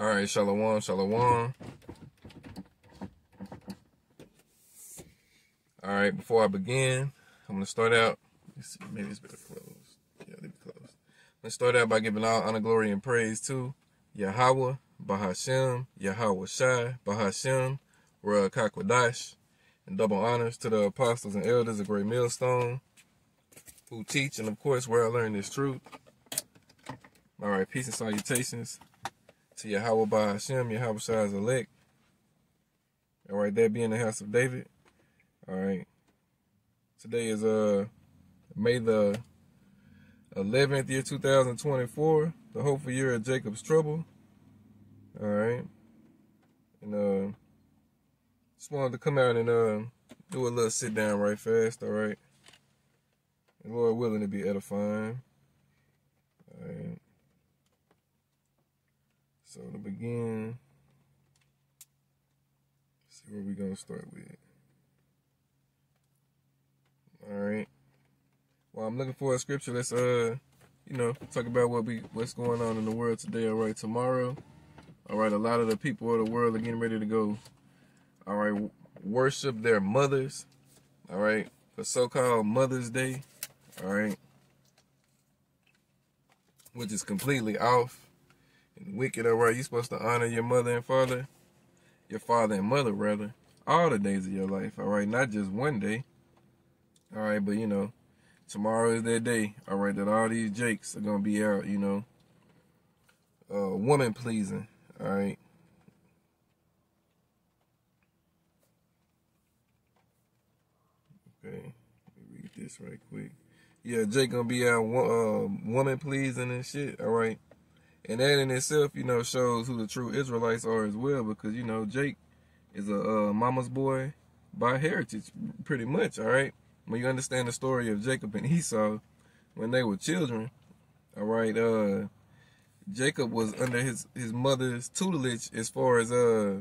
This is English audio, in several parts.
All right, shalom, shalom. All right, before I begin, I'm gonna start out. See, maybe it's better closed. Yeah, leave it closed. Let's start out by giving all honor, glory, and praise to Yahweh, Bahashem, Yahweh Shai, Bahashem, Ruach Hakodesh, and double honors to the apostles and elders of Great Millstone who teach and, of course, where I learned this truth. All right, peace and salutations to Yahweh Bahashem, Yahweh Shai's elect. All right, that being the house of David. All right, today is uh May the 11th, year 2024, the hopeful year of Jacob's trouble. All right, and uh just wanted to come out and uh, do a little sit down right fast, all right? And Lord willing to be edifying. All right. So to begin, see where we gonna start with. All right. Well, I'm looking for a scripture. Let's uh, you know, talk about what we what's going on in the world today. All right, tomorrow. All right, a lot of the people of the world are getting ready to go all right, worship their mothers, all right, for so-called Mother's Day, all right, which is completely off wicked, all right. You're supposed to honor your mother and father, your father and mother, rather, all the days of your life, all right, not just one day, all right, but you know, tomorrow is that day, all right, that all these jakes are gonna be out, you know, uh, woman pleasing, all right Okay, read this right quick. Yeah, Jake gonna be out uh, woman pleasing and shit. All right, and that in itself, you know, shows who the true Israelites are as well, because you know Jake is a uh, mama's boy by heritage, pretty much. All right, when you understand the story of Jacob and Esau when they were children, all right, uh, Jacob was under his his mother's tutelage as far as uh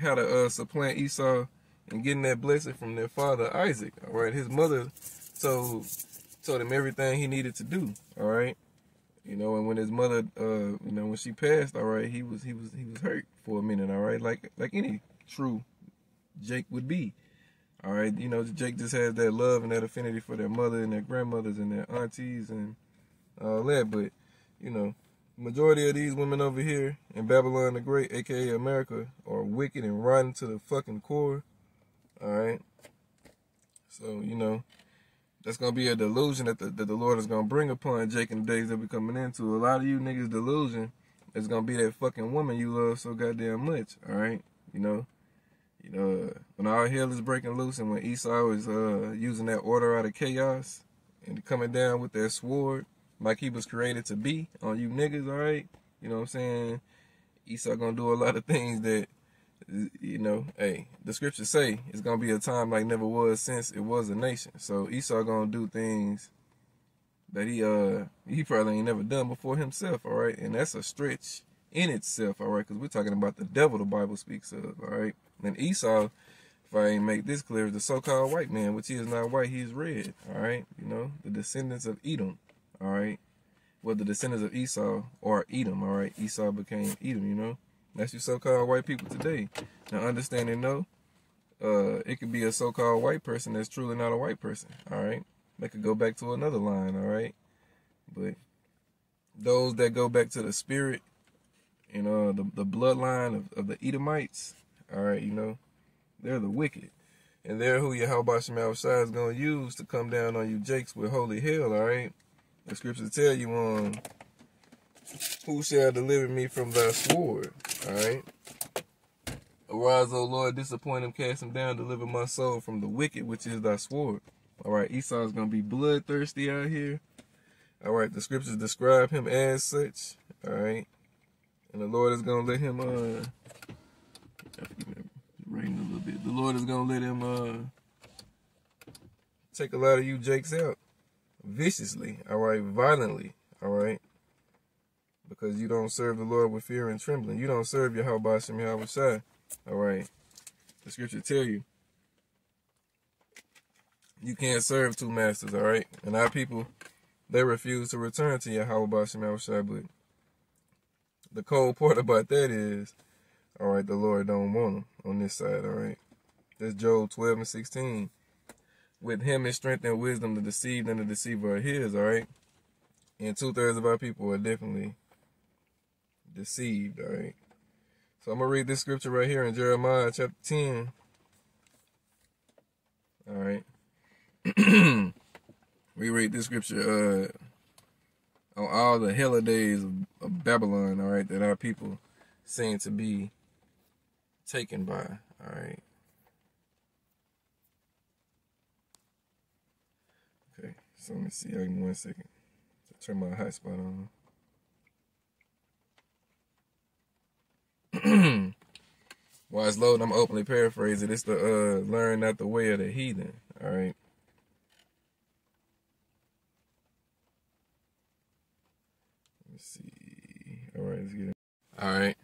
how to uh supplant Esau and getting that blessing from their father Isaac. All right, his mother told told him everything he needed to do. All right, you know, and when his mother, uh, you know, when she passed, all right, he was he was he was hurt for a minute. All right, like like any true Jake would be. All right, you know, Jake just has that love and that affinity for their mother and their grandmothers and their aunties and all that. But you know, majority of these women over here in Babylon the Great, aka America, are wicked and rotten to the fucking core. All right. So, you know, that's to be a delusion that the, that the Lord is to bring upon Jake in the days that we're coming into. A lot of you niggas' delusion is to be that fucking woman you love so goddamn much. All right. You know, you know, when all hell is breaking loose and when Esau is uh, using that order out of chaos and coming down with that sword like he was created to be on you niggas, all right? You know what I'm saying? Esau gonna do a lot of things that you know, hey, the scriptures say it's gonna be a time like never was since it was a nation. So Esau gonna do things that he uh he probably ain't never done before himself. All right, and that's a stretch in itself. All right, because we're talking about the devil the Bible speaks of. All right, and Esau, if I ain't make this clear, is the so-called white man, which he is not white, he is red. All right, you know, the descendants of Edom. All right, well, the descendants of Esau or Edom. All right, Esau became Edom. You know. That's your so-called white people today. Now, understand understanding though, uh, it could be a so-called white person that's truly not a white person. All right, they could go back to another line. All right, but those that go back to the spirit, you know, the the bloodline of, of the Edomites. All right, you know, they're the wicked, and they're who Yahweh Shemel Shai is gonna use to come down on you Jakes with holy hell. All right, the scriptures tell you on. Um, who shall deliver me from thy sword? All right. Arise, O Lord, disappoint him, cast him down, deliver my soul from the wicked, which is thy sword. All right, Esau is going to be bloodthirsty out here. All right, the scriptures describe him as such. All right. And the Lord is going to let him, uh, reign a little bit. The Lord is going to let him, uh, take a lot of you jakes out viciously. All right, violently. All right because you don't serve the Lord with fear and trembling. You don't serve your Shem Yahweh. All right. The scripture tell you. You can't serve two masters, all right? And our people, they refuse to return to Yahweh Shem Yahweh but the cold part about that is, all right, the Lord don't want them on this side, all right. That's Job 12 and 16. With him is strength and wisdom, the deceived and the deceiver are his, all right. And two thirds of our people are definitely deceived, all right. So I'm gonna read this scripture right here in Jeremiah chapter 10. All right. we read this scripture uh, on all the holidays of, days of Babylon, all right, that our people seem to be taken by, all right. Okay, so let me see. Me one second to turn my hotspot on. While it's loading, I'm openly paraphrasing. It's the uh, learn not the way of the heathen. All right. Let's see. All right, let's get it. All right.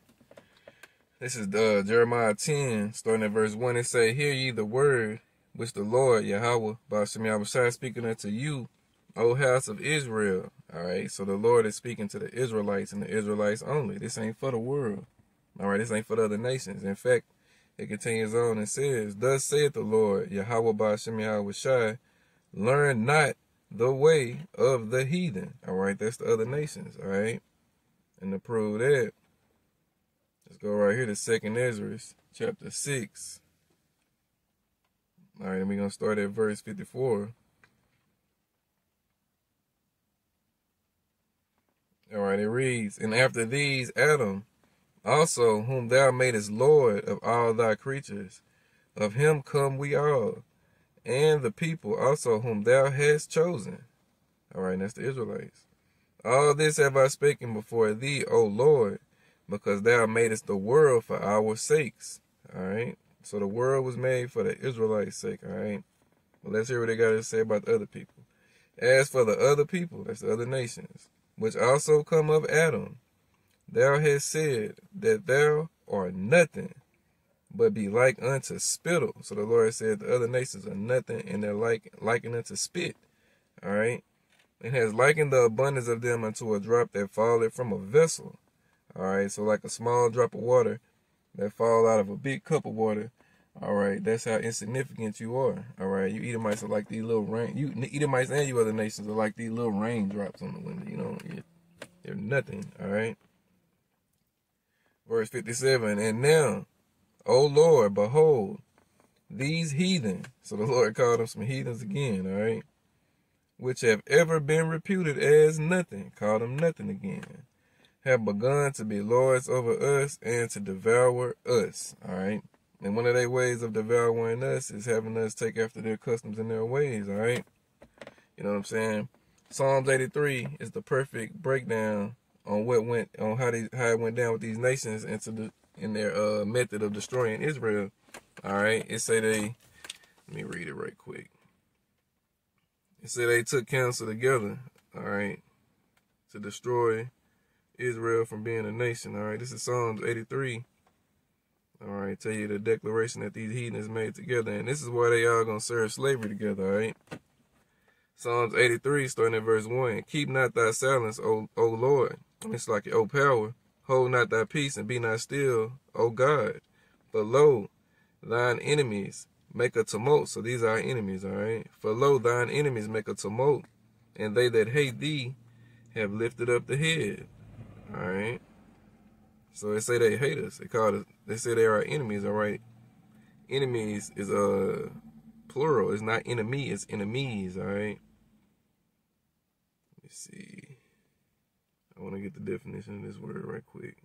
This is uh, Jeremiah 10, starting at verse 1. It say, Hear ye the word which the Lord, Yahweh, Bashim Yahushua, speaking unto you, O house of Israel. All right, so the Lord is speaking to the Israelites and the Israelites only. This ain't for the world. All right, this ain't for the other nations. In fact, it continues on and says, Thus saith the Lord, Yahweh Ba'ashem Yahweh Shai, learn not the way of the heathen. All right, that's the other nations. All right, and to prove that, let's go right here to Second Ezra, chapter 6. All right, and we're going to start at verse 54. All right, it reads, And after these, Adam, also whom thou madest Lord of all thy creatures. Of him come we all, and the people also whom thou hast chosen. All right, that's the Israelites. All this have I spoken before thee, O Lord, because thou madest the world for our sakes. All right, so the world was made for the Israelites' sake. All right, well, let's hear what they got to say about the other people. As for the other people, that's the other nations, which also come of Adam, Thou hast said that thou art nothing, but be like unto spittle. So the Lord said the other nations are nothing, and they're like likened unto spit. All right, and has likened the abundance of them unto a drop that falleth from a vessel. All right, so like a small drop of water that fall out of a big cup of water. All right, that's how insignificant you are. All right, you Edomites are like these little rain. You Edomites and you other nations are like these little raindrops on the window. You know, you're, you're nothing. All right. Verse 57 And now, O Lord, behold, these heathen, so the Lord called them some heathens again, all right, which have ever been reputed as nothing, called them nothing again, have begun to be lords over us and to devour us, all right. And one of their ways of devouring us is having us take after their customs and their ways, all right. You know what I'm saying? Psalms 83 is the perfect breakdown on what went on how they how it went down with these nations into the in their uh, method of destroying Israel. All right, it say they. Let me read it right quick. It said they took counsel together. All right, to destroy Israel from being a nation. All right, this is Psalms 83. All right, tell you the declaration that these heathens made together, and this is why they all gonna serve slavery together. All right. Psalms 83, starting at verse 1. Keep not thy silence, O, o Lord, it's like, O power, hold not thy peace and be not still, O God. But lo, thine enemies make a tumult. So these are our enemies, all right? For lo, thine enemies make a tumult, and they that hate thee have lifted up the head. All right. So they say they hate us. They call us. They say they are our enemies. All right. Enemies is a uh, plural. It's not enemy. It's enemies. All right. Let me see. I want to get the definition of this word right quick.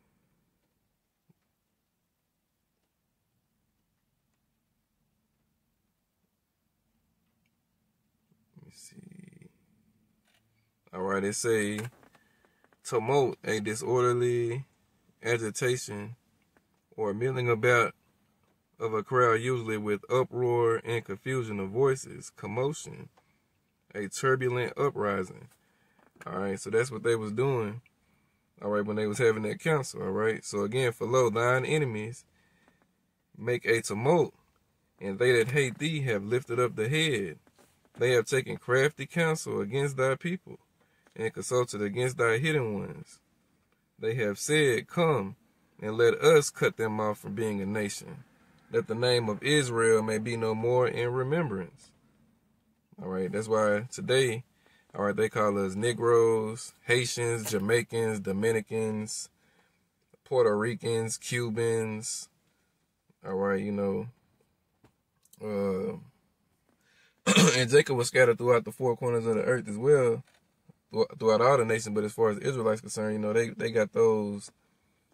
Let me see. All right, it say tumult, a disorderly agitation or milling about of a crowd, usually with uproar and confusion of voices, commotion, a turbulent uprising. All right, so that's what they was doing. All right, when they was having that council. All right, so again, for lo, thine enemies make a tumult, and they that hate thee have lifted up the head. They have taken crafty counsel against thy people, and consulted against thy hidden ones. they have said, Come and let us cut them off from being a nation, that the name of Israel may be no more in remembrance. All right, that's why today, all right, they call us Negroes, Haitians, Jamaicans, Dominicans, Puerto Ricans, Cubans. All right, you know. Uh, and Jacob was scattered throughout the four corners of the earth as well, throughout all the nations. But as far as Israelites concerned, you know, they they got those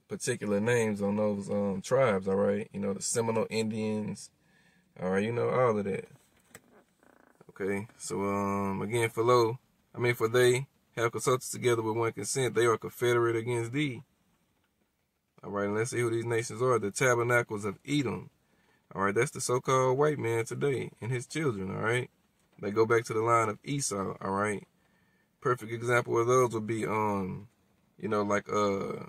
particular names on those um, tribes. All right, you know, the Seminole Indians. All right, you know all of that. Okay, so um, again, for lo, I mean, for they have consulted together with one consent, they are confederate against thee. All right, and let's see who these nations are. The tabernacles of Edom. All right, that's the so-called white man today and his children. All right, they go back to the line of Esau. All right, perfect example of those would be um, you know, like uh,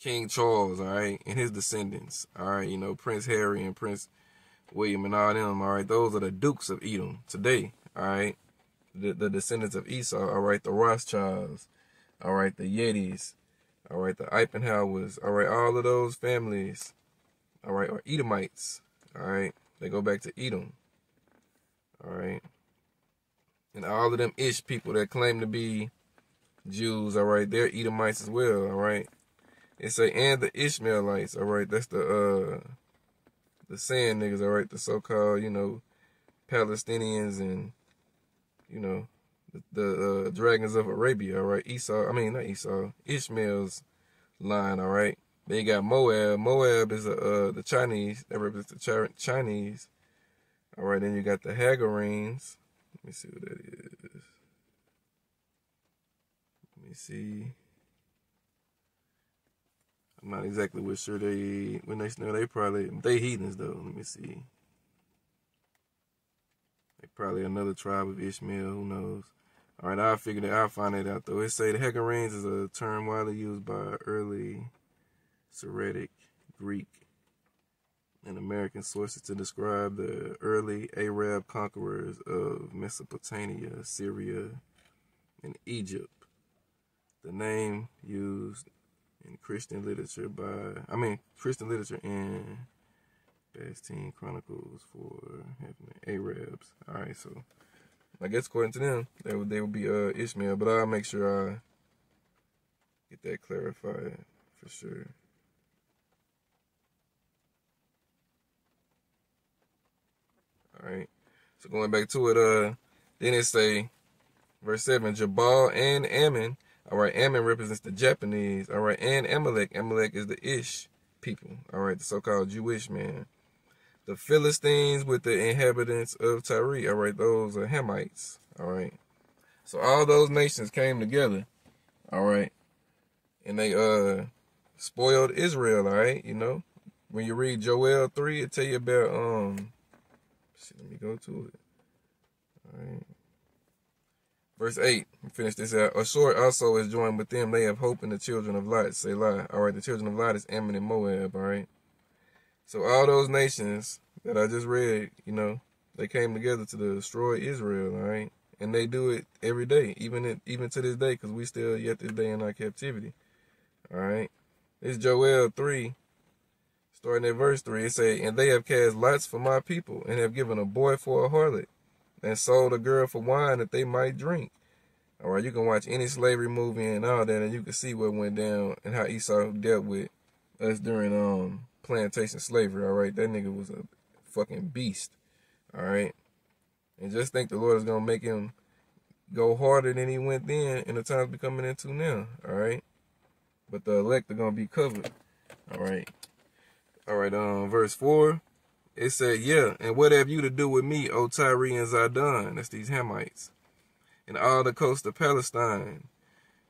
King Charles. All right, and his descendants. All right, you know, Prince Harry and Prince William and all them, all right, those are the dukes of Edom today, all right, the, descendants of Esau, all right, the Rothschilds, all right, the Yetis, all right, the Eisenhowers, all right, all of those families, all right, are Edomites, all right, they go back to Edom, all right, and all of them Ish people that claim to be Jews, all right, they're Edomites as well, all right. It say, and the Ishmaelites, all right, that's the, uh, the sand niggas, all right, the so-called, you know, Palestinians and, you know, the, the uh, dragons of Arabia, right, Esau, I mean, not Esau, Ishmael's line, all right. Then you got Moab. Moab is uh, the Chinese, that represents the Chinese. All right, then you got the Hagarenes. Let me see what that is. Let me see. I'm not exactly sure they when they know they probably they heathens though. Let me see. Probably another tribe of Ishmael. Who knows? All right, I'll figure that. I'll find it out though. It say the Hagarenes is a term widely used by early Syriac, Greek, and Armenian sources to describe the early Arab conquerors of Mesopotamia, Syria, and Egypt. The name used in Christian literature by, I mean, Christian literature in Byzantine Chronicles for Arabs. All right, so I guess according to them, they would they would be uh, Ishmael, but I'll make sure I get that clarified for sure. All right, so going back to it, uh, then it say, verse seven, Jabal and Ammon all right, Ammon represents the Japanese. All right, and Amalek. Amalek is the Ish people. All right, the so-called Jewish man. The Philistines with the inhabitants of Tyre. All right, those are Hamites. All right. So all those nations came together. All right. And they uh spoiled Israel, all right, you know. When you read Joel 3, it tell you about um see, let me go to it. All right. Verse 8, finish this out. A sword also is joined with them. They have hope in the children of Lot. Selah. All right, the children of Lot is Ammon and Moab. All right. So all those nations that I just read, you know, they came together to destroy Israel. All right, and they do it every day, even in, even to this day, because we still yet this day in our captivity. All right. This Joel three, starting at verse three. It say, "And they have cast lots for my people, and have given a boy for a harlot." and sold a girl for wine that they might drink. All right, you can watch any slavery movie and all that, and you can see what went down and how Esau dealt with us during um plantation slavery. All right, that nigga was a fucking beast. All right, and just think the Lord is gonna make him go harder than he went then and the times we coming into now. All right, but the elect are gonna be covered. All right, all right. Um, verse four. It said, Yeah, and what have you to do with me, O Tyre and Zidon? That's these Hamites. And all the coast of Palestine.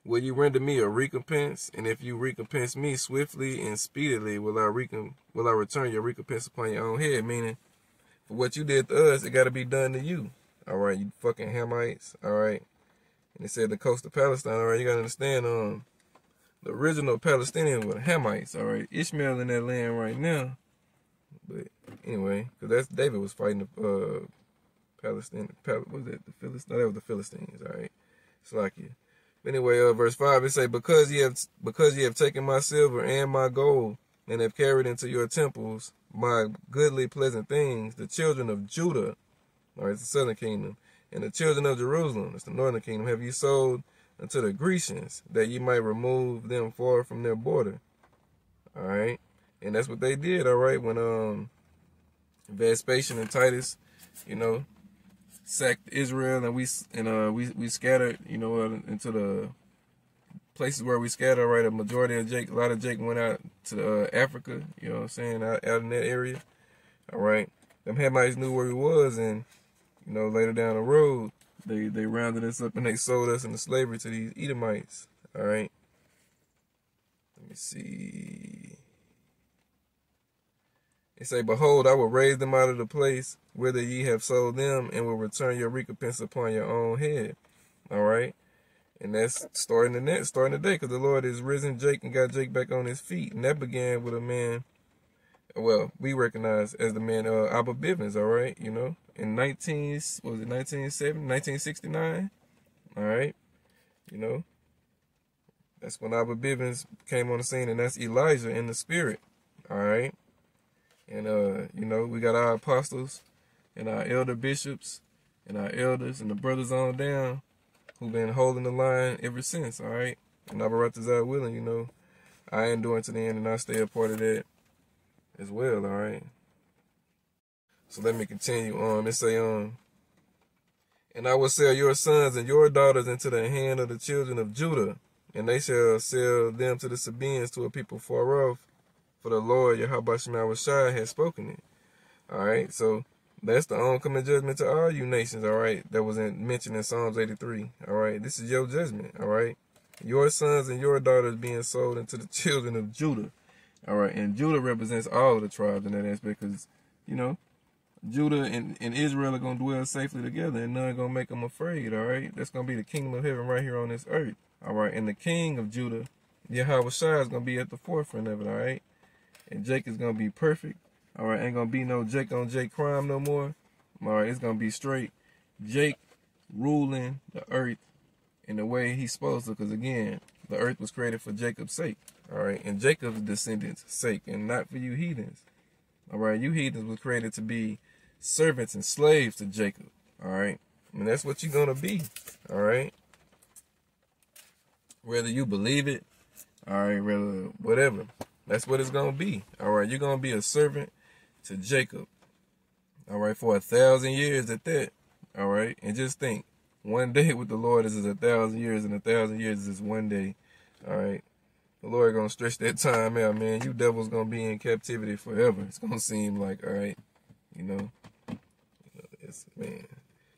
Will you render me a recompense? And if you recompense me swiftly and speedily, will I recom will I return your recompense upon your own head? Meaning, for what you did to us, it got to be done to you. All right, you fucking Hamites. All right. And it said the coast of Palestine. All right, you got to understand, um, the original Palestinians were Hamites. All right, Ishmael in that land right now but anyway, because that's David was fighting the uh, Palestine. Pal- was it the Philistines? No, that was the Philistines. All right, Slakia. Anyway, uh, verse five it say, because ye have because ye have taken my silver and my gold, and have carried into your temples my goodly pleasant things, the children of Judah, or it's the southern kingdom, and the children of Jerusalem, it's the northern kingdom, have you sold unto the Grecians, that ye might remove them far from their border. All right, and that's what they did. All right, when um Vespasian and Titus, you know, sacked Israel, and we and uh we we scattered, you know, into the places where we scattered. Right, a majority of Jake, a lot of Jake went out to uh, Africa. You know, what I'm saying out, out in that area. All right, them Hamites knew where he was, and you know later down the road they they rounded us up and they sold us into slavery to these Edomites. All right. Let me see. They say, Behold, I will raise them out of the place whither ye have sold them, and will return your recompense upon your own head. All right. And that's starting the net, starting the day, because the Lord is risen Jake and got Jake back on his feet. And that began with a man, well, we recognize as the man uh, Abba Bivens, all right, you know, in 19, was it 1970, 1969? All right, you know, that's when Abba Bivens came on the scene, and that's Elijah in the spirit, all right. And, uh, you know, we got our apostles and our elder bishops and our elders and the brothers on down who've been holding the line ever since, all right? And Abaratazar willing, you know, I endure to the end and I stay a part of that as well, all right? So let me continue on. Let's say, um, and I will sell your sons and your daughters into the hand of the children of Judah, and they shall sell them to the Sabaeans to a people far off, for the Lord Yahweh Shai has spoken it. All right, so that's the oncoming judgment to all you nations, all right, that was in, mentioned in Psalms 83. All right, this is your judgment, all right. Your sons and your daughters being sold into the children of Judah. All right, and Judah represents all of the tribes in that aspect because, you know, Judah and, and Israel are going to dwell safely together and none going to make them afraid, all right? That's going to be the kingdom of heaven right here on this earth, all right? And the king of Judah, Yahweh Shai, is going to be at the forefront of it, all right? And Jake is to be perfect, all right? Ain't to be no Jake on Jake crime no more, all right? It's to be straight Jake ruling the earth in the way he's supposed to because, again, the earth was created for Jacob's sake, all right? And Jacob's descendants' sake and not for you heathens, all right? You heathens were created to be servants and slaves to Jacob. All right. And that's what you're to be. All right. Whether you believe it, all right, whether whatever. That's what it's going to be. All right. You're going to be a servant to Jacob. All right. For a thousand years at that. All right. And just think one day with the Lord is a thousand years, and a thousand years is one day. All right. The Lord gonna stretch that time out, man. You devils gonna be in captivity forever. It's gonna seem like, all right, you know. It's man,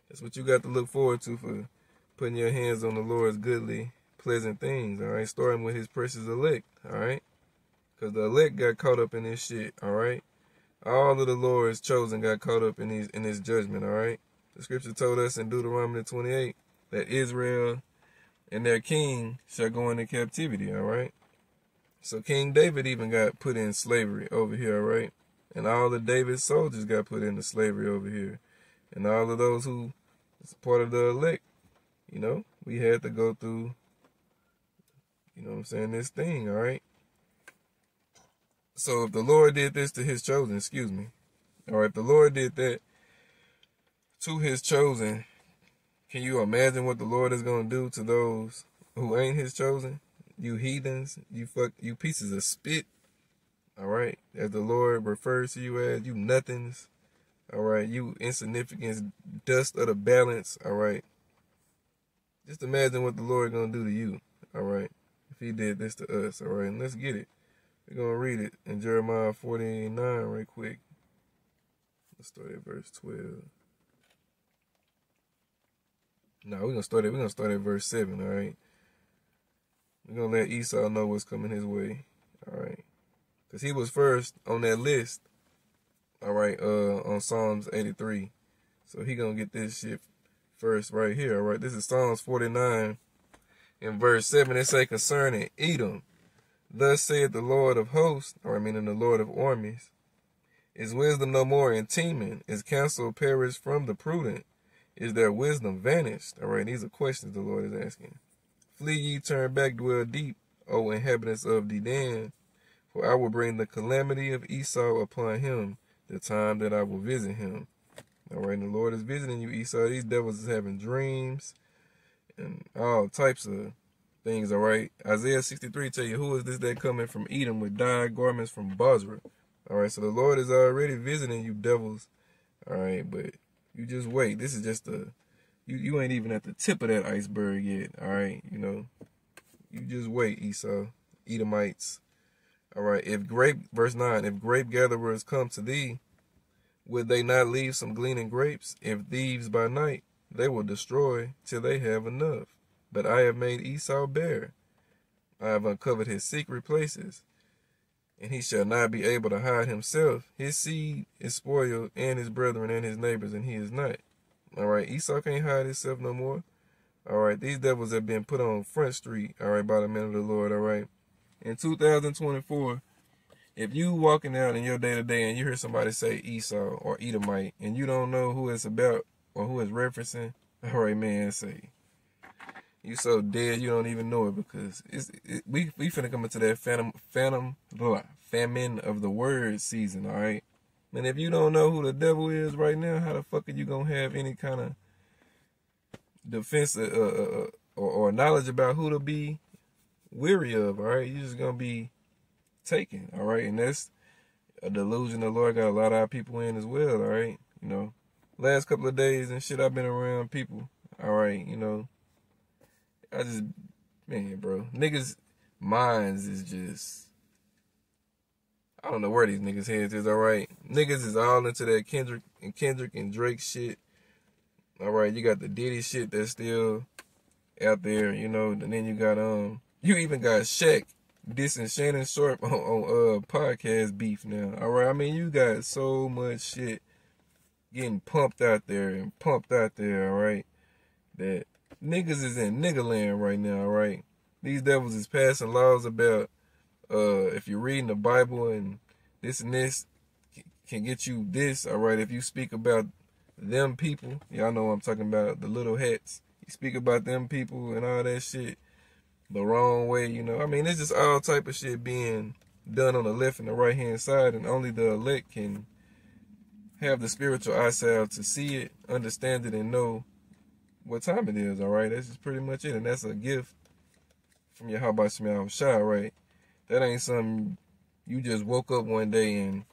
that's what you got to look forward to for putting your hands on the Lord's goodly, pleasant things. All right, starting with His precious elect. All right, because the elect got caught up in this shit. All right, all of the Lord's chosen got caught up in these in this judgment. All right, the Scripture told us in Deuteronomy 28 that Israel and their king shall go into captivity. All right. So King David even got put in slavery over here, all right? And all of David's soldiers got put into slavery over here and all of those who is part of the elect, you know, we had to go through, you know what I'm saying, this thing, all right? So if the Lord did this to his chosen, excuse me, or if the Lord did that to his chosen, can you imagine what the Lord is going to do to those who ain't his chosen? You heathens, you fuck, you pieces of spit, all right? As the Lord refers to you as, you nothings, all right, you insignificance, dust of the balance. All right. Just imagine what the Lord gonna do to you. All right, if He did this to us. All right, and let's get it. We're gonna read it in Jeremiah 49 right quick. Let's start at verse 12. No, we're gonna start at we're gonna start at verse 7, all right. We're gonna let Esau know what's coming his way. All right. Because he was first on that list all right, uh, on Psalms 83. So he gonna get this shit first right here. All right, this is Psalms 49 in verse 7. It say concerning Edom, thus saith the Lord of hosts, or I mean in the Lord of armies, is wisdom no more in Teman? Is counsel perished from the prudent? Is their wisdom vanished? All right, these are questions the Lord is asking. Flee ye, turn back, dwell deep, O inhabitants of Dedan, for I will bring the calamity of Esau upon him, the time that I will visit him. All right, the Lord is visiting you, Esau. These devils is having dreams and all types of things, all right? Isaiah 63 tell you, who is this that coming from Edom with dyed garments from Bozrah? All right, so the Lord is already visiting you devils, all right? But you just wait. This is just the you you ain't even at the tip of that iceberg yet. All right, you know, you just wait, Esau, Edomites. All right, if grape verse nine, if grape gatherers come to thee, would they not leave some gleaning grapes? If thieves by night, they will destroy till they have enough. But I have made Esau bare. I have uncovered his secret places, and he shall not be able to hide himself. His seed is spoiled, and his brethren and his neighbors, and he is not. All right, Esau can't hide himself no more. All right, these devils have been put on Front Street, all right, by the man of the Lord, all right. In 2024, if you walking out in your day to day and you hear somebody say Esau or Edomite and you don't know who it's about or who it's referencing, all right, man, say you so dead you don't even know it because it's it, we we finna come into that phantom phantom blah, famine of the word season, all right. And if you don't know who the devil is right now, how the fuck are you gonna have any kind of defense uh, uh, uh, or, or, knowledge about who to be weary of? All right, you're just gonna be taken. All right, and that's a delusion the Lord got a lot of our people in as well. All right, you know, last couple of days and shit, I've been around people. All right, you know, I just man, bro, niggas minds is just I don't know where these niggas' heads is. All right, niggas is all into that Kendrick and Kendrick and Drake shit. All right, you got the Diddy shit that's still out there, you know. And then you got um, you even got Shaq dissing Shannon Sharpe on, on uh podcast beef now. All right, I mean you got so much shit getting pumped out there and pumped out there. All right, that niggas is in nigga land right now. right? these devils is passing laws about uh, if you're reading the Bible and this and this can get you this, all right. If you speak about them people, y'all know I'm talking about the little hats. You speak about them people and all that shit the wrong way, you know. I mean, it's just all type of shit being done on the left and the right hand side, and only the elect can have the spiritual eyesight to see it, understand it, and know what time it is. All right, that's just pretty much it, and that's a gift from your how about Shemel Shah, right? That ain't something you just woke up one day and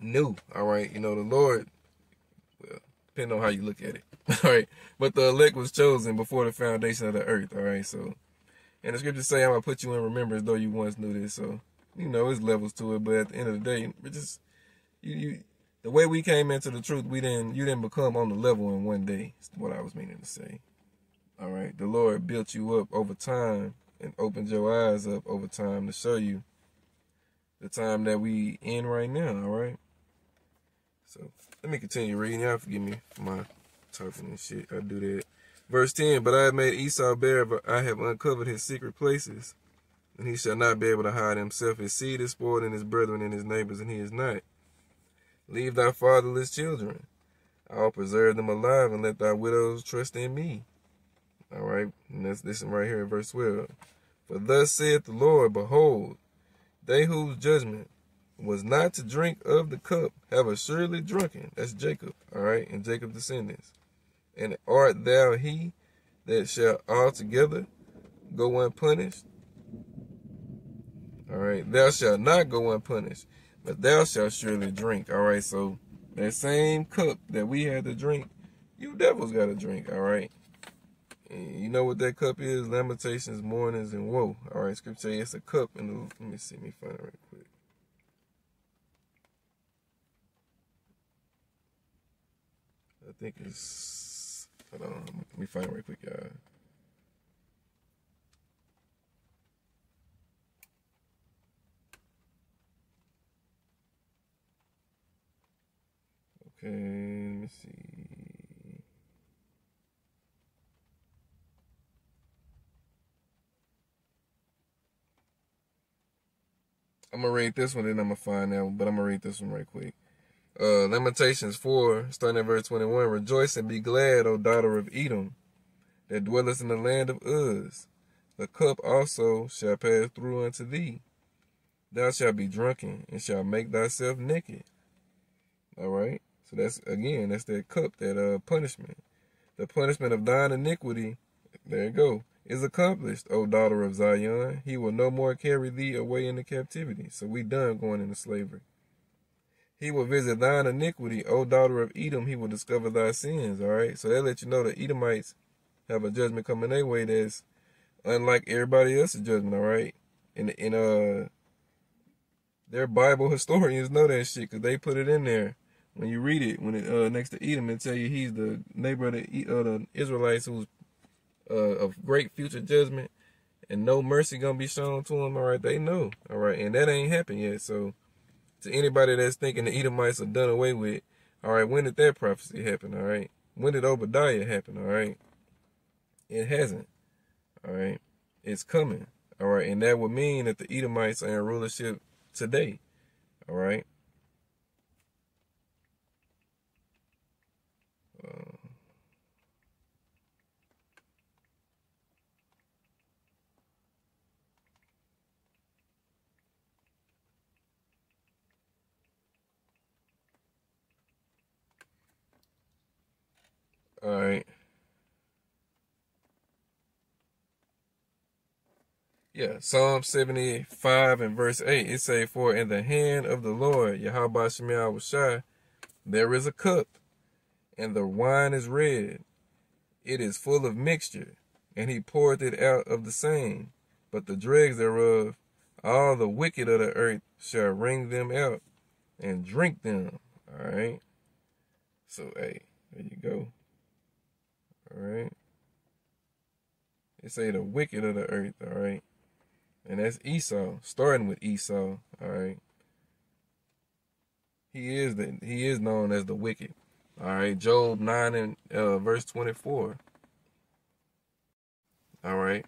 knew. All right, you know the Lord. Well, depending on how you look at it. All right, but the elect was chosen before the foundation of the earth. All right, so and the scriptures say I'm gonna put you in remembrance, though you once knew this. So you know it's levels to it, but at the end of the day, just you you the way we came into the truth, we didn't you didn't become on the level in one day. Is what I was meaning to say. All right, the Lord built you up over time and opened your eyes up over time to show you the time that we in right now, all right? So let me continue reading. Y'all forgive me for my talking and shit. I do that. Verse 10, But I have made Esau bare, but I have uncovered his secret places, and he shall not be able to hide himself. His seed is spoiled in his brethren and his neighbors, and he is not. Leave thy fatherless children. I'll preserve them alive, and let thy widows trust in me. All right, and that's this right here in verse 12. For thus saith the Lord, Behold, they whose judgment was not to drink of the cup have assuredly drunken. That's Jacob, all right, and Jacob's descendants. And art thou he that shall altogether go unpunished? All right, thou shalt not go unpunished, but thou shalt surely drink. All right, so that same cup that we had to drink, you devils got to drink. All right. And You know what that cup is? Lamentations, mournings, and woe. All right, scripture says it's a cup. And let me see, let me find it right quick. I think it's. Hold on, let me find it right quick, y'all. Okay, let me see. I'm gonna read this one, then I'm gonna find that one, but I'm gonna read this one right quick. Uh, Lamentations 4, starting at verse 21. Rejoice and be glad, O daughter of Edom, that dwellest in the land of Uz. the cup also shall pass through unto thee. Thou shalt be drunken and shalt make thyself naked. All right. So that's again, that's that cup, that uh punishment. The punishment of thine iniquity, there you go, is accomplished, O daughter of Zion. He will no more carry thee away into captivity. So we done going into slavery. He will visit thine iniquity, O daughter of Edom. He will discover thy sins. All right. So that let you know that Edomites have a judgment coming their way that's unlike everybody else's judgment. All right. And in uh, their Bible historians know that shit because they put it in there. When you read it, when it uh, next to Edom, it tell you he's the neighbor of the, uh, the Israelites who's uh, of great future judgment and no mercy gonna be shown to him. All right, they know. All right, and that ain't happened yet. So to anybody that's thinking the Edomites are done away with, all right, when did that prophecy happen? All right, when did Obadiah happen? All right, it hasn't. All right, it's coming. All right, and that would mean that the Edomites are in rulership today. All right. All right. Yeah, Psalm 75 and verse 8, it say, For in the hand of the Lord, Yahweh Shemiah Shai, there is a cup, and the wine is red. It is full of mixture, and he poureth it out of the same. But the dregs thereof, all the wicked of the earth shall wring them out and drink them. All right. So, hey, there you go. Right. It say the wicked of the earth. All right. And that's Esau, starting with Esau. All right. He is the he is known as the wicked. All right. Job nine and uh, verse twenty four. All right.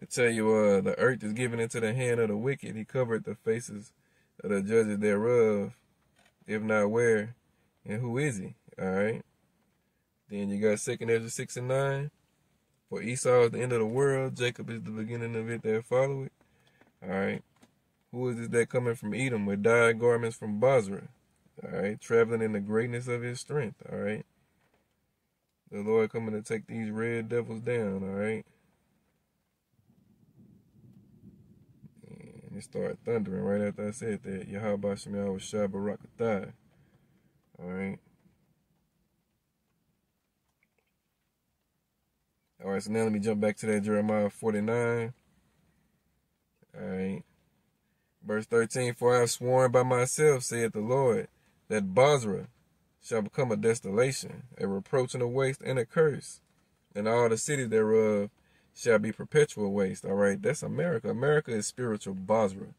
I tell you, uh, the earth is given into the hand of the wicked. He covered the faces of the judges thereof, if not where, and who is he? All right. Then you got Second Ezra six and nine. For Esau is the end of the world, Jacob is the beginning of it that follow it. All right. Who is this that coming from Edom with dyed garments from Bozrah? All right. Traveling in the greatness of his strength. All right. The Lord coming to take these red devils down. All right. And it started thundering right after I said that. Yahweh Shemiah was Shabbat All All right, so now let me jump back to that Jeremiah 49. All right. Verse 13, For I have sworn by myself, saith the Lord, that Bozrah shall become a desolation, a reproach and a waste and a curse, and all the cities thereof shall be perpetual waste. All right, that's America. America is spiritual Bozrah,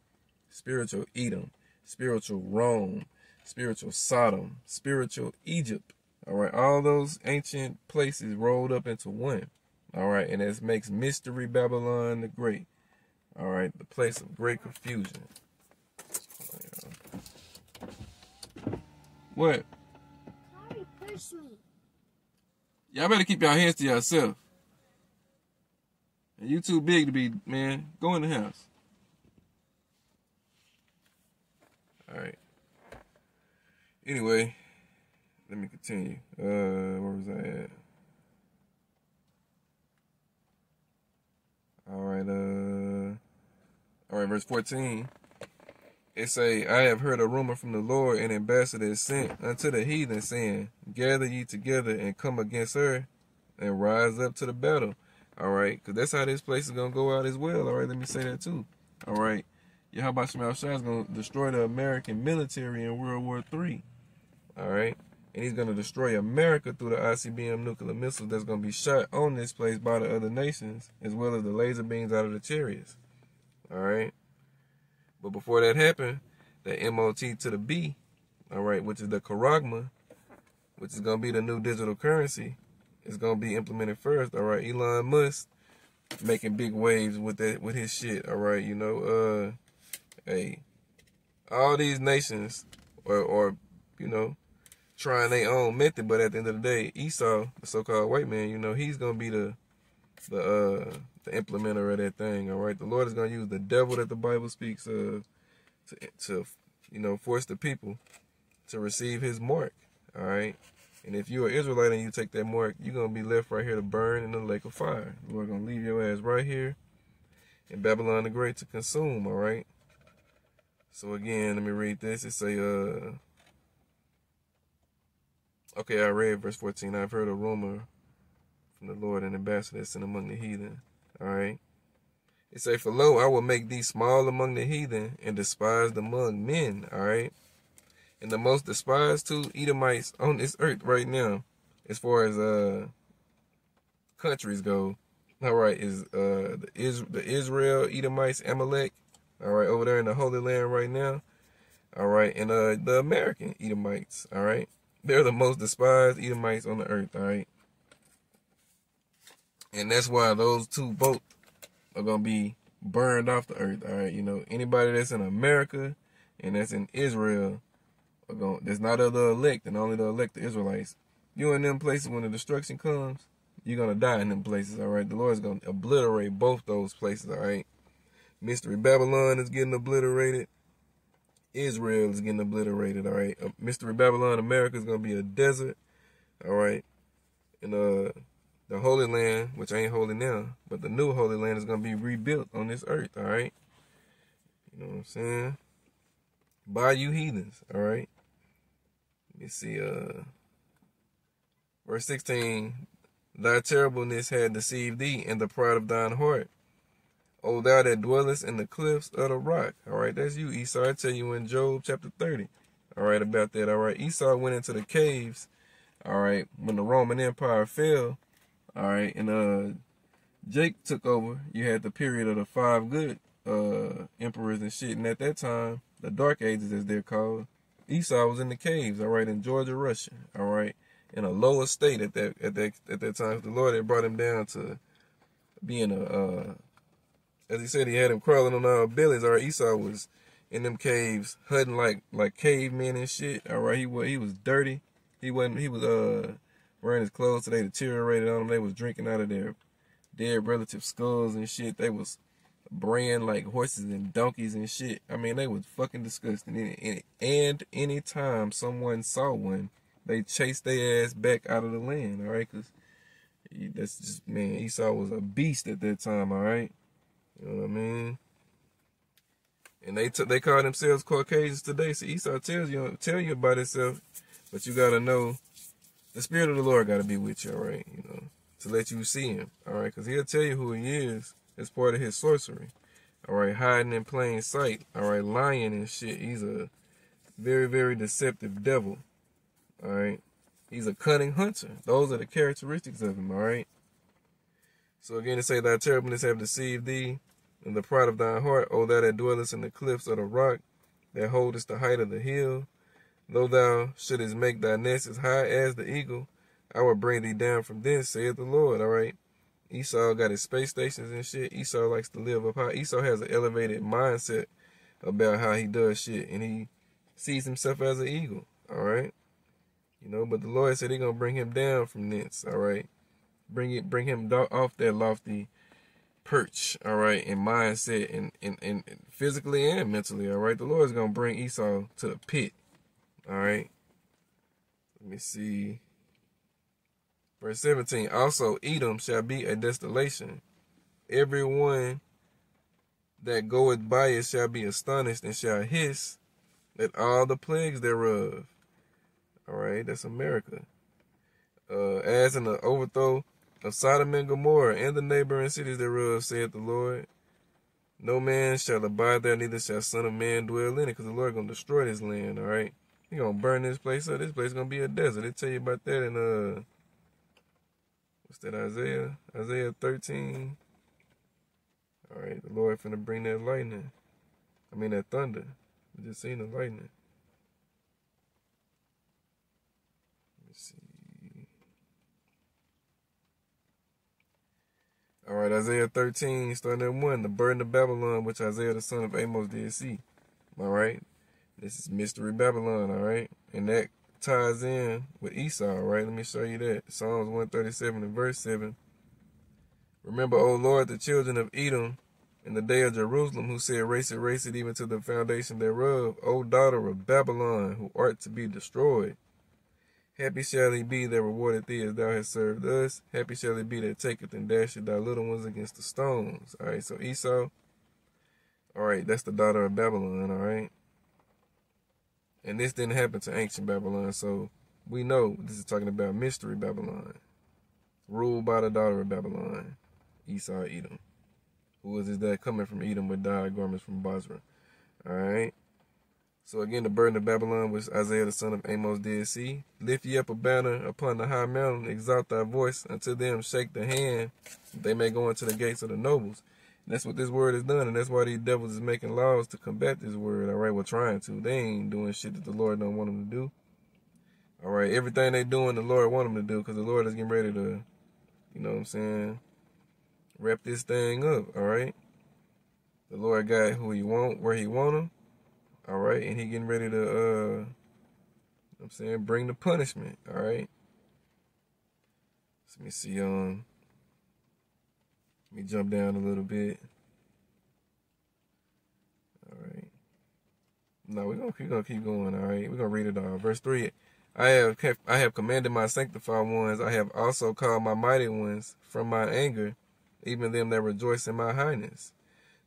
spiritual Edom, spiritual Rome, spiritual Sodom, spiritual Egypt. All right, all those ancient places rolled up into one. All right, and it makes Mystery Babylon the Great. All right, the place of great confusion. What? Sorry, push me. Y'all better keep y'all hands to yourself. And you too big to be, man. Go in the house. All right. Anyway, let me continue. Uh, where was I at? All right, uh, all right, verse 14. It say, I have heard a rumor from the Lord, an ambassador is sent unto the heathen, saying, Gather ye together and come against her, and rise up to the battle. All right, because that's how this place is going to go out as well. All right, let me say that too. All right, Yahweh Shemal Shah is to destroy the American military in World War III. All right, and he's going to destroy America through the ICBM nuclear missiles that's going to be shot on this place by the other nations, as well as the laser beams out of the chariots. All right. But before that happened, the MOT to the B, all right, which is the Charagma, which is going to be the new digital currency, is going to be implemented first. All right. Elon Musk making big waves with that, with his shit. All right. You know, uh, hey, all these nations, or, or, you know, trying their own method, but at the end of the day, Esau, the so-called white man, you know, he's gonna be the the uh the implementer of that thing. All right, the Lord is gonna use the devil that the Bible speaks of to to you know force the people to receive His mark. All right, and if you're an Israelite and you take that mark, you're gonna be left right here to burn in the lake of fire. We're gonna leave your ass right here in Babylon the Great to consume. All right. So again, let me read this. It say, uh, okay, I read verse 14. I've heard a rumor from the Lord and ambassador sent among the heathen. All right. It say, for lo, I will make thee small among the heathen and despised among men. All right. And the most despised two Edomites on this earth right now, as far as uh countries go, all right, is uh the, is the Israel Edomites, Amalek, all right, over there in the Holy Land right now, all right, and uh the American Edomites, all right, they're the most despised Edomites on the earth, all right, and that's why those two both are gonna be burned off the earth, all right. You know, anybody that's in America and that's in Israel are going that's not of the elect and only the elect the Israelites. You in them places when the destruction comes, you're gonna die in them places, all right. The Lord's gonna obliterate both those places, all right. Mystery Babylon is getting obliterated. Israel is getting obliterated, all right. Mystery Babylon, America is gonna be a desert, all right. And uh, the Holy Land, which ain't holy now, but the new Holy Land is gonna be rebuilt on this earth, all right. You know what I'm saying? By you heathens, all right. Let me see. Uh, verse 16. Thy terribleness had deceived thee, and the pride of thine heart. O thou that dwellest in the cliffs of the rock. All right, that's you, Esau. I tell you in Job chapter 30. All right, about that. All right, Esau went into the caves. All right, when the Roman Empire fell. All right, and uh, Jake took over. You had the period of the five good uh emperors and shit. And at that time, the Dark Ages, as they're called, Esau was in the caves. All right, in Georgia, Russia. All right, in a lower state at that at that at that time. The Lord had brought him down to being a. As he said, he had him crawling on our bellies. Our Esau was in them caves, hunting like like cavemen and shit. All right, he was he was dirty. He wasn't. He was uh wearing his clothes, so they deteriorated on him. They was drinking out of their dead relative skulls and shit. They was brand like horses and donkeys and shit. I mean, they was fucking disgusting. And, and anytime someone saw one, they chased their ass back out of the land. All right, cause that's just man. Esau was a beast at that time. All right. You know what I mean? And they they call themselves Caucasians today. So Esau tells you tell you about himself, but you gotta know the spirit of the Lord gotta be with you, all right? You know, to let you see him, all right? Because he'll tell you who he is as part of his sorcery, all right? Hiding in plain sight, all right? Lying and shit. He's a very very deceptive devil, all right? He's a cunning hunter. Those are the characteristics of him, all right? So again, to say thy terribleness have deceived thee, and the pride of thine heart, O thou that dwellest in the cliffs of the rock, that holdest the height of the hill, though thou shouldest make thy nest as high as the eagle, I will bring thee down from thence, saith the Lord. All right. Esau got his space stations and shit. Esau likes to live up high. Esau has an elevated mindset about how he does shit, and he sees himself as an eagle. All right. You know, but the Lord said He gonna bring him down from thence. All right bring it bring him off that lofty perch all right in mindset and, and, and physically and mentally all right? The lord is to bring esau to the pit all right? Let me see. Verse 17 also edom shall be a desolation. Everyone that goeth by it shall be astonished and shall hiss at all the plagues thereof. All right that's america. Uh, as in the overthrow of Sodom and Gomorrah and the neighboring cities thereof, saith the Lord. No man shall abide there, neither shall son of man dwell in it, because the Lord gonna destroy this land, all right? He gonna burn this place up. This place is gonna be a desert. They tell you about that in uh what's that, Isaiah? Isaiah 13. All right, the Lord finna bring that lightning. I mean that thunder. We just seen the lightning. Let me see. All right, Isaiah 13, starting at 1, the burden of Babylon, which Isaiah the son of Amos did see. All right, this is Mystery Babylon, all right, and that ties in with Esau, all right? Let me show you that. Psalms 137 and verse 7. Remember, O Lord, the children of Edom in the day of Jerusalem, who said, Race it, race it, even to the foundation thereof, O daughter of Babylon, who art to be destroyed. Happy shall he be that rewarded thee as thou hast served us. Happy shall he be that taketh and dasheth thy little ones against the stones. All right, so Esau, all right, that's the daughter of Babylon, all right? And this didn't happen to ancient Babylon, so we know this is talking about mystery Babylon, ruled by the daughter of Babylon, Esau Edom. Who is was his dad coming from Edom with dyed garments from Bozrah. All right. So again, the burden of Babylon, which Isaiah the son of Amos did see. Lift ye up a banner upon the high mountain, exalt thy voice unto them, shake the hand, they may go into the gates of the nobles. And that's what this word has done, and that's why these devils is making laws to combat this word. All right, we're trying to. They ain't doing shit that the Lord don't want them to do. All right, everything they doing, the Lord want them to do, because the Lord is getting ready to, you know what I'm saying, wrap this thing up. All right, the Lord got who He want, where He want them. All right, and He getting ready to, uh, I'm saying, bring the punishment. All right. Let me see. Um. Let me jump down a little bit. All right. No, we're gonna keep going. All right, we're gonna read it all. Verse three. I have kept, I have commanded my sanctified ones. I have also called my mighty ones from my anger, even them that rejoice in my highness.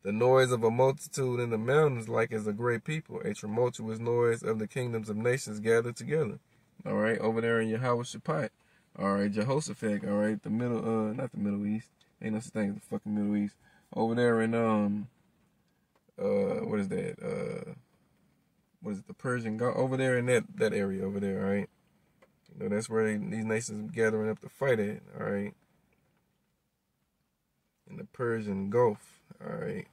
The noise of a multitude in the mountains, like as a great people, a tumultuous noise of the kingdoms of nations gathered together. All right, over there in Yahweh Shaphat. All right, Jehoshaphat. All right, the middle, uh, not the Middle East. Ain't no such thing as the fucking Middle East. Over there in um uh what is that? Uh what is it, the Persian Gulf over there in that that area over there, all right? You know, that's where they, these nations gathering up to fight at, all right? In the Persian Gulf, all right?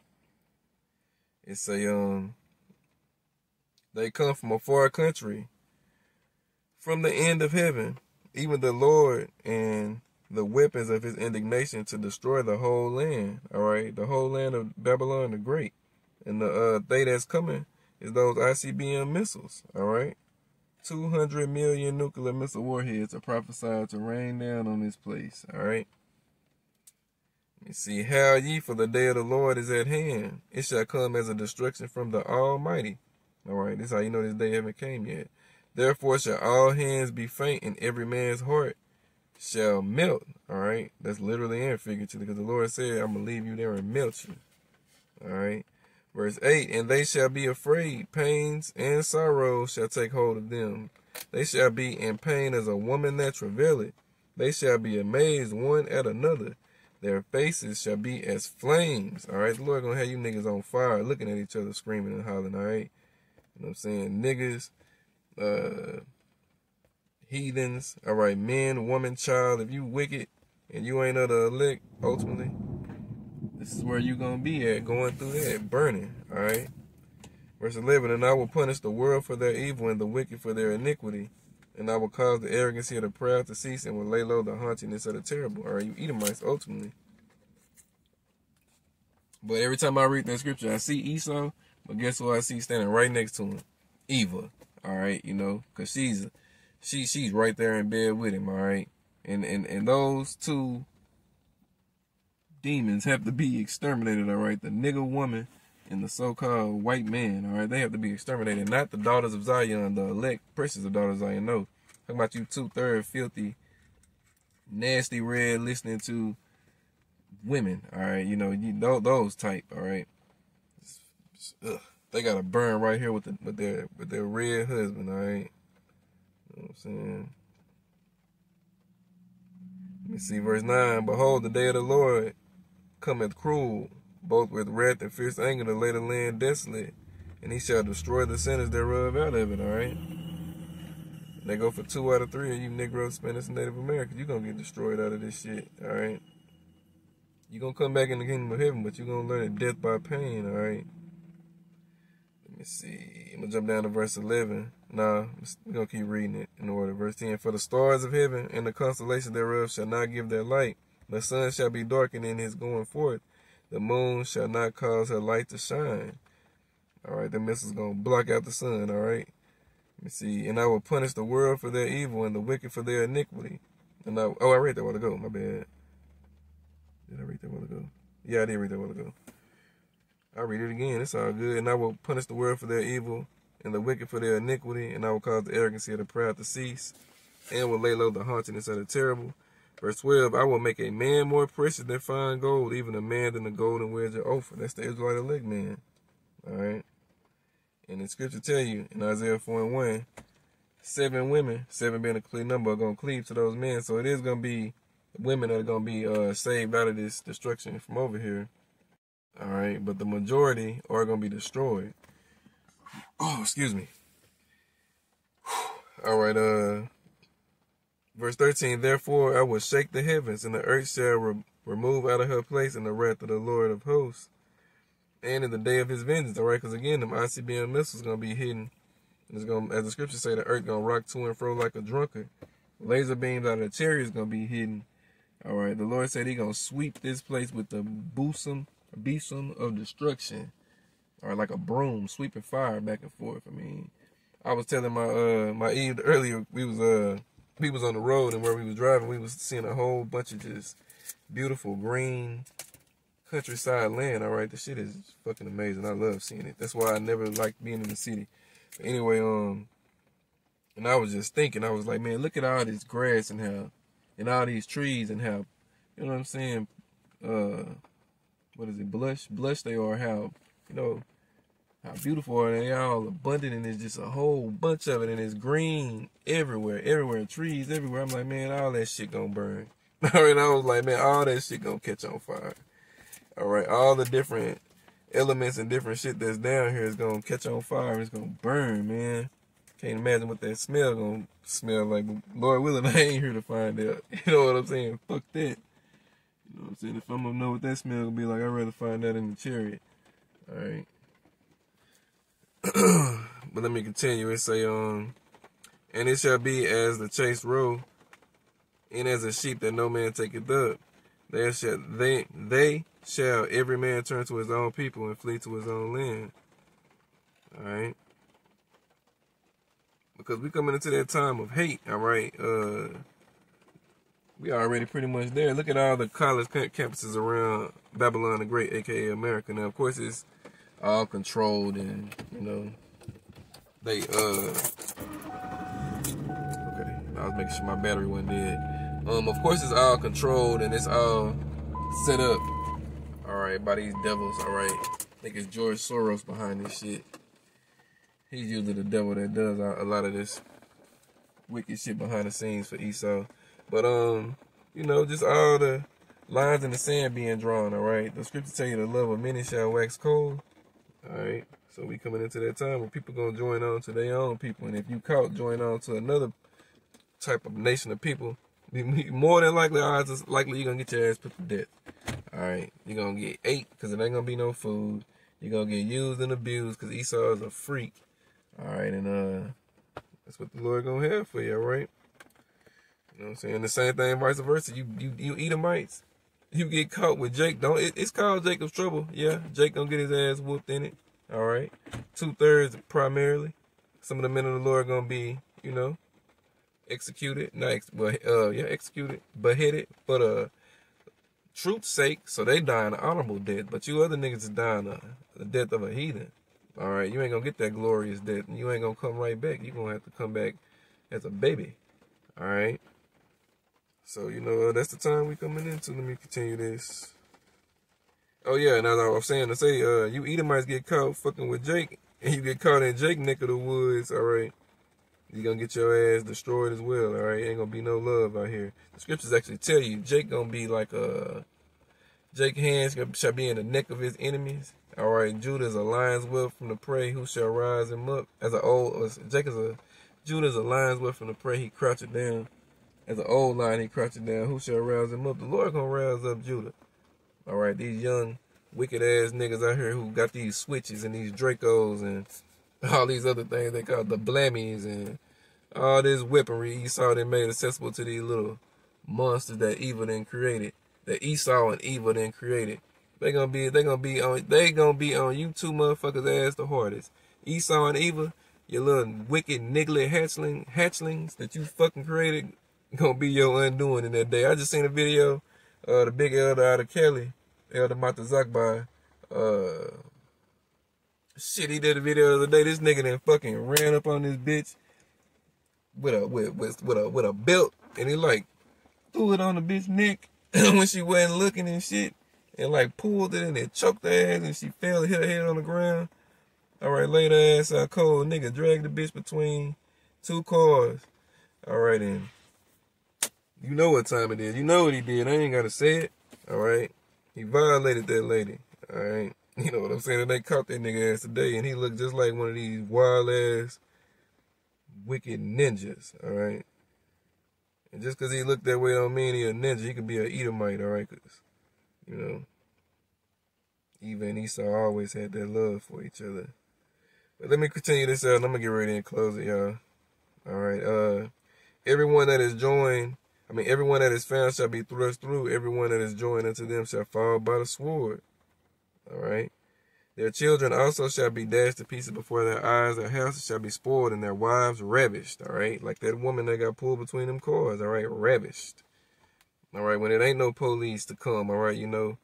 It's a um they come from a far country from the end of heaven, even the Lord and the weapons of his indignation to destroy the whole land. All right, the whole land of Babylon the Great, and the uh, day that's coming is those ICBM missiles. All right, two hundred million nuclear missile warheads are prophesied to rain down on this place. All right. See. How ye for the day of the Lord is at hand. It shall come as a destruction from the Almighty. All right, this is how you know this day haven't came yet. Therefore shall all hands be faint, and every man's heart shall melt. All right, that's literally and figuratively, because the Lord said, "I'm gonna leave you there and melt you." All right, verse eight, and they shall be afraid; pains and sorrows shall take hold of them. They shall be in pain as a woman that travaileth. They shall be amazed one at another. Their faces shall be as flames. All right, the Lord gonna have you niggas on fire, looking at each other, screaming and hollering. All right, you know what I'm saying, niggas. Uh, heathens, all right, men, woman, child, if you wicked and you ain't of the elect, ultimately, this is where you gonna be at, going through that, burning, all right? Verse 11, and I will punish the world for their evil and the wicked for their iniquity, and I will cause the arrogancy of the proud to cease and will lay low the haughtiness of the terrible, right, you Edomites, ultimately. But every time I read that scripture, I see Esau, but guess who I see standing right next to him? Eva, all right, you know, because she's she she's right there in bed with him, all right? And and and those two demons have to be exterminated, all right? The nigger woman and the so-called white men. all right? They have to be exterminated, not the daughters of Zion, the elect princes of daughters of Zion. No, talking about you two-third filthy, nasty red listening to women, all right? You know, you know those type, all right? Ugh. They gotta burn right here with the with their with their red husband, all right? You know what I'm saying? Let me see verse 9. Behold, the day of the Lord cometh cruel, both with wrath and fierce anger to lay the land desolate, and he shall destroy the sinners thereof out of it, alright? They go for two out of three of you Negroes, Spanish, Native Americans. You're gonna get destroyed out of this shit, alright? You're gonna come back in the kingdom of heaven, but you're gonna learn it death by pain, alright? Let me see. I'm gonna jump down to verse 11. Nah, we're gonna keep reading it in order. Verse 10 For the stars of heaven and the constellations thereof shall not give their light. The sun shall be darkened in his going forth. The moon shall not cause her light to shine. All right, the missile's gonna block out the sun. All right. Let me see. And I will punish the world for their evil and the wicked for their iniquity. And I, oh, I read that a while ago. My bad. Did I read that while ago? Yeah, I did read that while ago. I'll read it again. It's all good. And I will punish the world for their evil and the wicked for their iniquity, and I will cause the arrogancy of the proud to cease, and will lay low the haughtiness of the terrible. Verse 12, I will make a man more precious than fine gold, even a man than the golden wedge of Ophir. That's the Israelite elect man. All right. And the scripture tell you in Isaiah 4 and 1, seven women, seven being a clear number, are going to cleave to those men. So it is going to be women that are going to be uh, saved out of this destruction from over here. All right. But the majority are going to be destroyed. Oh, excuse me. All right. Uh, verse 13, therefore I will shake the heavens, and the earth shall re- remove out of her place in the wrath of the Lord of hosts, and in the day of his vengeance. All right, because again, them ICBM missiles going to be hidden. It's going as the scriptures say, the earth going to rock to and fro like a drunkard. Laser beams out of the chariots going to be hidden. All right, the Lord said he going to sweep this place with the bosom, besom of destruction. Or like a broom sweeping fire back and forth. I mean, I was telling my uh my Eve earlier we was uh we was on the road and where we was driving we was seeing a whole bunch of just beautiful green countryside land. All right, this shit is fucking amazing. I love seeing it. That's why I never liked being in the city. But anyway, um, and I was just thinking, I was like, man, look at all this grass and how, and all these trees and how, you know what I'm saying? Uh, what is it? Blush, blush they are. How, you know, how beautiful are they all abundant and there's just a whole bunch of it and it's green everywhere, everywhere, trees everywhere. I'm like, man, all that shit gonna burn. Right, I was like, man, all that shit gonna catch on fire. All right, all the different elements and different shit that's down here is gonna catch on fire. It's gonna burn, man. Can't imagine what that smell gonna smell like. Lord willing, I ain't here to find out. You know what I'm saying? Fuck that. You know what I'm saying? If I'm gonna know what that smell gonna be like, I'd rather find that in the chariot. All right. but let me continue. It say, um, and it shall be as the chased roe, and as a sheep that no man taketh up. They shall they they shall every man turn to his own people and flee to his own land. All right. Because we coming into that time of hate. All right. Uh, we already pretty much there. Look at all the college campuses around Babylon the Great, aka America. Now, of course, it's all controlled and you know they uh okay I was making sure my battery wasn't dead. Um of course it's all controlled and it's all set up. All right by these devils all right. I think it's George Soros behind this shit. He's usually the devil that does a lot of this wicked shit behind the scenes for Esau. But um you know just all the lines in the sand being drawn all right. The scripture tell you the love of many shall wax cold all right. So we coming into that time where people gonna join on to their own people, and if you caught join on to another type of nation of people, more than likely odds is likely you're gonna get your ass put to death. All right. You're gonna get ate because it ain't gonna be no food. You're gonna get used and abused because Esau is a freak. All right, and uh, that's what the Lord gonna have for you. All right. You know what I'm saying? The same thing, vice versa. You you you Edomites you get caught with Jake, don't it, it's called Jacob's trouble. Yeah, Jake gonna get his ass whooped in it. All right, two thirds primarily. Some of the men of the Lord gonna be, you know, executed, Next, but uh, yeah, executed, beheaded for the truth's sake. So they die an honorable death. But you other niggas is dying a, the death of a heathen. All right, you ain't gonna get that glorious death. and You ain't gonna come right back. You gonna have to come back as a baby. All right. So, you know, that's the time we coming into. Let me continue this. Oh, yeah, and as I was saying, to say, uh, you Edomites get caught fucking with Jake, and you get caught in Jake neck of the woods, all right, you're gonna get your ass destroyed as well, all right? Ain't gonna be no love out here. The scriptures actually tell you Jake gonna be like a, uh, Jake hands shall be in the neck of his enemies. All right, Judah is a lion's whelp from the prey, who shall rise him up? As a old, Jake is a, Judah is a lion's whelp from the prey, he crouches down. As an old lion, he crouches down. Who shall rouse him up? The Lord gonna rouse up Judah. All right, these young wicked ass niggas out here who got these switches and these Dracos and all these other things they call the blammies and all this weaponry Esau they made accessible to these little monsters that evil then created. That Esau and evil then created. They gonna be they gonna be on they gonna be on you two motherfuckers ass the hardest. Esau and evil, your little wicked niggly hatchling hatchlings that you fucking created gonna be your undoing in that day. I just seen a video uh, the big elder out of Cali, Elder Matazakbai, uh, shit, he did a video the other day. This nigga then fucking ran up on this bitch with a with with with a with a belt, and he like threw it on the bitch neck when she wasn't looking and shit, and like pulled it and then choked her ass, and she fell, hit her head on the ground. All right, laid her ass out cold. Nigga dragged the bitch between two cars. All right, then. You know what time it is. You know what he did. I ain't gotta say it. All right. He violated that lady. All right. You know what I'm saying? And they caught that nigga ass today, and he looked just like one of these wild ass, wicked ninjas. All right. And just because he looked that way don't mean he a ninja. He could be a Edomite. All right. Cause you know, Eva and Esau always had that love for each other. But let me continue this out. I'm gonna get ready and close it, y'all. All right. Uh, everyone that is joined, I mean, everyone that is found shall be thrust through. Everyone that is joined unto them shall fall by the sword. All right. Their children also shall be dashed to pieces before their eyes. Their houses shall be spoiled and their wives ravished. All right. Like that woman that got pulled between them cars. All right. Ravished. All right. When it ain't no police to come. All right. You know,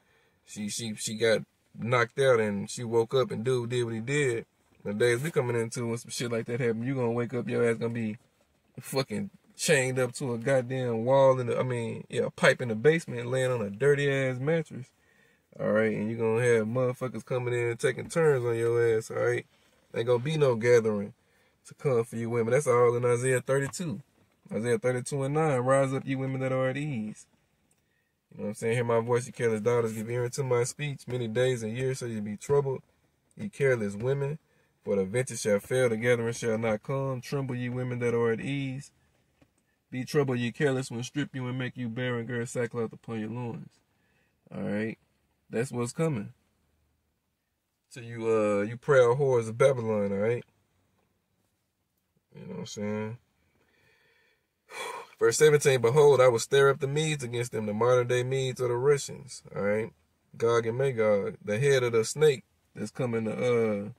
she, she, she got knocked out and she woke up and dude did what he did. The days we coming into when some shit like that happen, you gonna wake up, your ass gonna be fucking chained up to a goddamn wall in the, I mean, yeah, pipe in the basement, laying on a dirty ass mattress. All right, and you're gonna have motherfuckers coming in and taking turns on your ass. All right, ain't gonna be no gathering to come for you women. That's all in Isaiah 32. Isaiah 32 and 9. Rise up, you women that are at ease. You know what I'm saying? Hear my voice, you careless daughters. Give ear to my speech. Many days and years shall you be troubled. You careless women. For the venture shall fail, the gathering shall not come. Tremble, ye women that are at ease. Be troubled, you careless, when strip you and make you barren, gird sackcloth upon your loins. All right, that's what's coming to you. Uh, you proud whores of Babylon. All right, you know what I'm saying. Verse 17, Behold, I will stir up the Medes against them, the modern day Medes or the Russians. All right. Gog and Magog, the head of the snake that's coming to, uh, you know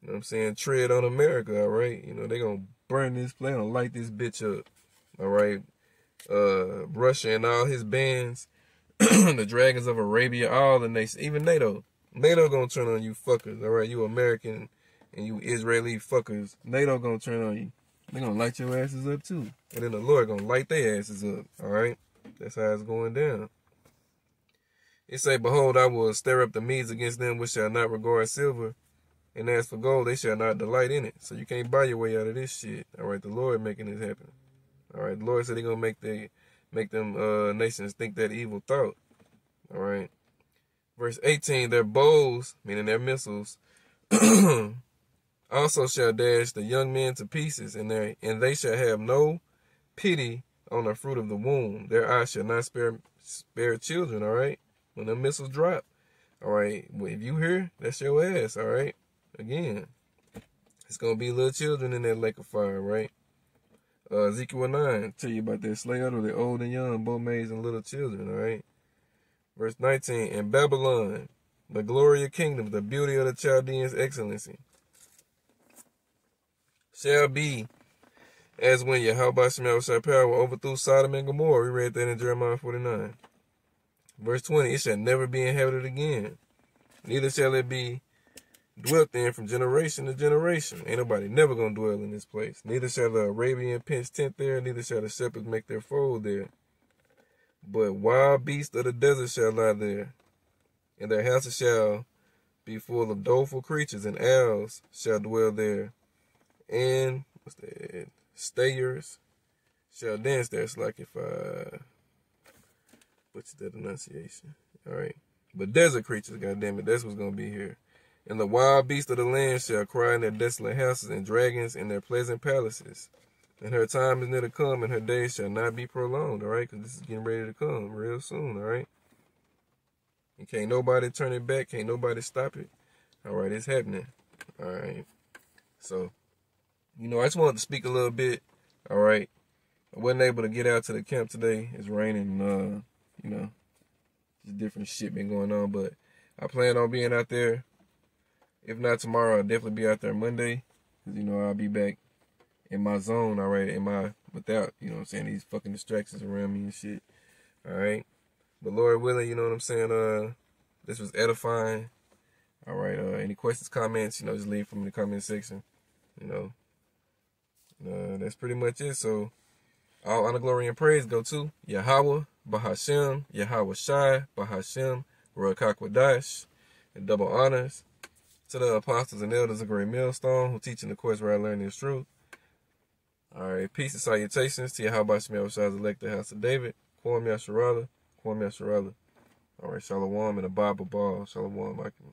what I'm saying, tread on America. All right. You know, they going to burn this to light this bitch up. All right. Uh, Russia and all his bands, the Dragons of Arabia, all the nations, even NATO. NATO to turn on you fuckers. All right. You American and you Israeli fuckers. NATO to turn on you. They're gonna light your asses up too. And then the Lord gonna light their asses up. Alright? That's how it's going down. It say, Behold, I will stir up the Medes against them which shall not regard silver. And as for gold, they shall not delight in it. So you can't buy your way out of this shit. Alright, the Lord making this happen. Alright, the Lord said he gonna make the make them uh nations think that evil thought. Alright. Verse 18, their bows, meaning their missiles, also shall dash the young men to pieces, and they and they shall have no pity on the fruit of the womb. Their eyes shall not spare spare children. All right, when the missiles drop. All right, if you hear, that's your ass. All right, again, it's gonna be little children in that lake of fire. Right. Uh, Ezekiel 9 tell you about that slay the old and young, both maids and little children. All right. Verse 19, in Babylon, the glory of kingdom, the beauty of the Chaldeans' excellency shall be as when Yahweh Shemel power overthrew Sodom and Gomorrah. We read that in Jeremiah 49. Verse 20, it shall never be inhabited again. Neither shall it be dwelt in from generation to generation. Ain't nobody never gonna dwell in this place. Neither shall the Arabian pitch tent there, neither shall the shepherds make their fold there. But wild beasts of the desert shall lie there, and their houses shall be full of doleful creatures, and owls shall dwell there and what's that? Stayers shall dance there. It's like if I what's that enunciation? All right, but desert creatures, goddamn it, that's what's gonna be here. And the wild beasts of the land shall cry in their desolate houses, and dragons in their pleasant palaces. And her time is near to come, and her days shall not be prolonged. All right, because this is getting ready to come real soon. All right. And can't nobody turn it back. Can't nobody stop it. All right, it's happening. All right. So you know, I just wanted to speak a little bit. All right. I wasn't able to get out to the camp today. It's raining, uh, you know, just different shit been going on. But I plan on being out there. If not tomorrow, I'll definitely be out there Monday. Cause you know I'll be back in my zone, all right, in my without, you know I'm saying, these fucking distractions around me and shit. All right. But Lord willing, you know what I'm saying? Uh, this was edifying. All right. Uh, any questions, comments? You know, just leave them in the comment section. You know. Uh, that's pretty much it. So, all honor, glory, and praise go to Yahweh, Bahashem, Yahweh Shai, Bahashem, Ruach and double honors to the apostles and elders of Great Millstone who teaching the course where I learned this truth. All right, peace and salutations to how Yahweh Shemel Shai's elected house of David, Kwam Yasharala, Kwam Yasharala. All right, Shalom and a Bible ball. Shalom, Michael.